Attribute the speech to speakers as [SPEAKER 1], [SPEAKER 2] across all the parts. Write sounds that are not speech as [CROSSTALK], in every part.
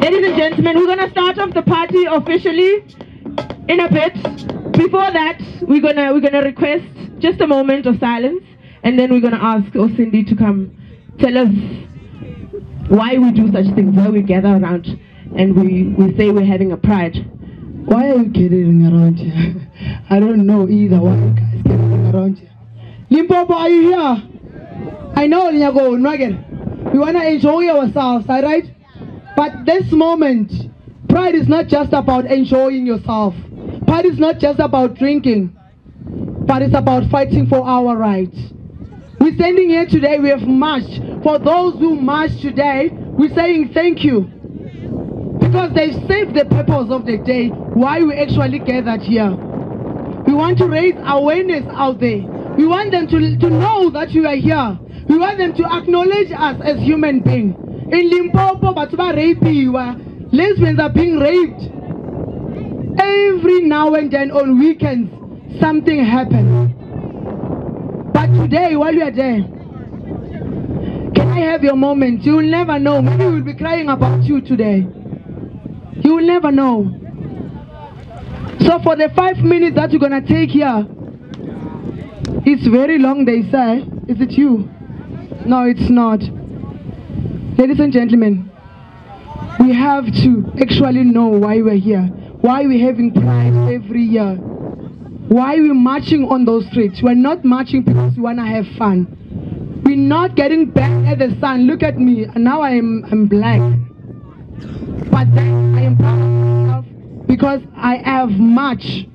[SPEAKER 1] Ladies and gentlemen, we're gonna start off the party officially in a bit. Before that, we're gonna we're gonna request just a moment of silence, and then we're gonna ask Cindy to come tell us why we do such things, why we gather around and we, we say we're having a pride.
[SPEAKER 2] Why are you gathering around here? [LAUGHS] I don't know either why you guys gathering around here. Limpopo, are you here? I know Nyago Nwagen. We wanna enjoy ourselves, alright? But this moment, pride is not just about enjoying yourself. Pride is not just about drinking, but it's about fighting for our rights. We're standing here today, we have marched. For those who marched today, we're saying thank you. Because they saved the purpose of the day, why we actually gathered here. We want to raise awareness out there. We want them to, to know that you are here. We want them to acknowledge us as human beings. In Limpopo, Batuba rapiwa, lesbians are being raped. Every now and then on weekends, something happens. But today, while you are there, can I have your moment? You will never know. Maybe we'll be crying about you today. You will never know. So for the five minutes that you're gonna take here, it's very long, they say. Is it you? No, it's not. Ladies and gentlemen, we have to actually know why we're here, why we're having pride every year, why we're marching on those streets. We're not marching because we wanna have fun. We're not getting back at the sun. Look at me, now I'm I'm black. But then I am proud of myself because I have much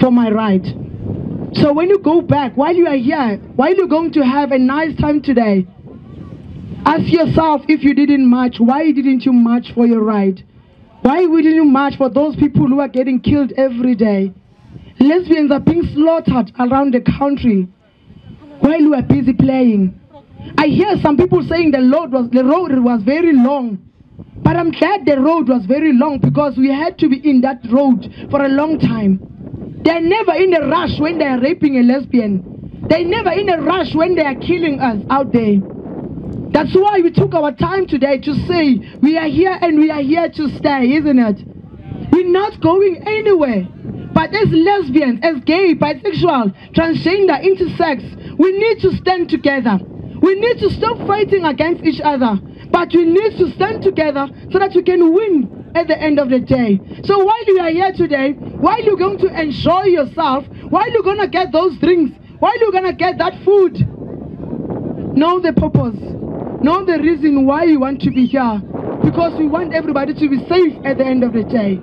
[SPEAKER 2] for my right. So when you go back, while you are here, while you're going to have a nice time today, ask yourself if you didn't march, why didn't you march for your right? Why didn't you march for those people who are getting killed every day? Lesbians are being slaughtered around the country while we are busy playing. I hear some people saying the road was the road was very long. But I'm glad the road was very long because we had to be in that road for a long time. They're never in a rush when they are raping a lesbian. They're never in a rush when they are killing us out there. That's why we took our time today to say we are here and we are here to stay, isn't it? We're not going anywhere. But as lesbians, as gay, bisexual, transgender, intersex, we need to stand together. We need to stop fighting against each other. But we need to stand together so that we can win at the end of the day. So while we are here today, while you're going to enjoy yourself, while you're going to get those drinks, while you're going to get that food, know the purpose. Know the reason why you want to be here. Because we want everybody to be safe at the end of the day.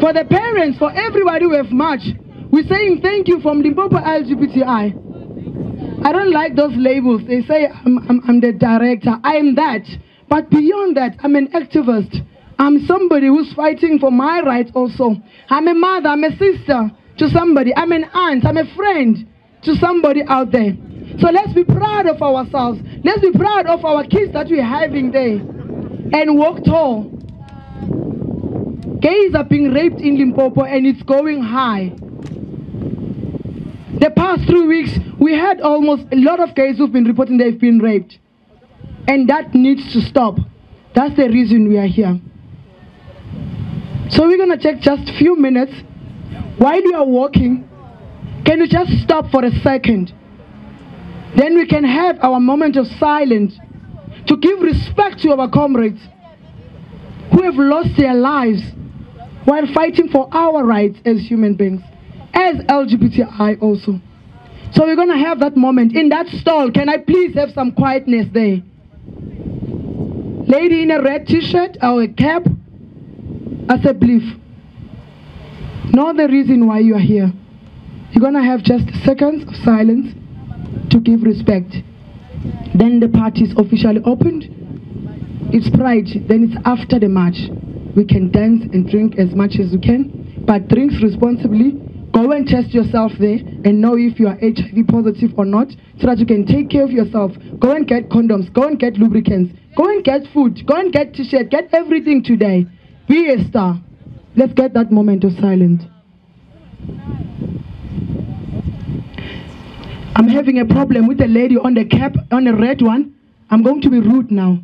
[SPEAKER 2] For the parents, for everybody who have marched, we're saying thank you from Limpopo LGBTI. I don't like those labels. They say I'm, I'm, I'm the director. I am that. But beyond that, I'm an activist. I'm somebody who's fighting for my rights also. I'm a mother, I'm a sister to somebody. I'm an aunt, I'm a friend to somebody out there. So let's be proud of ourselves. Let's be proud of our kids that we're having there. And walk tall. Gays are being raped in Limpopo and it's going high. The past three weeks, we had almost a lot of gays who've been reporting they've been raped. And that needs to stop. That's the reason we are here. So we're going to take just a few minutes. While you are walking, can you just stop for a second? Then we can have our moment of silence to give respect to our comrades who have lost their lives while fighting for our rights as human beings, as LGBTI also. So we're going to have that moment. In that stall, can I please have some quietness there? Lady in a red t-shirt or a cap, as a belief. Know the reason why you are here. You're going to have just seconds of silence to give respect. Then the party is officially opened. It's pride, then it's after the march. We can dance and drink as much as we can, but drinks responsibly. Go and test yourself there and know if you are HIV positive or not so that you can take care of yourself. Go and get condoms, go and get lubricants, go and get food, go and get t-shirt, get everything today. Be a star. Let's get that moment of silence. I'm having a problem with the lady on the cap, on the red one. I'm going to be rude now.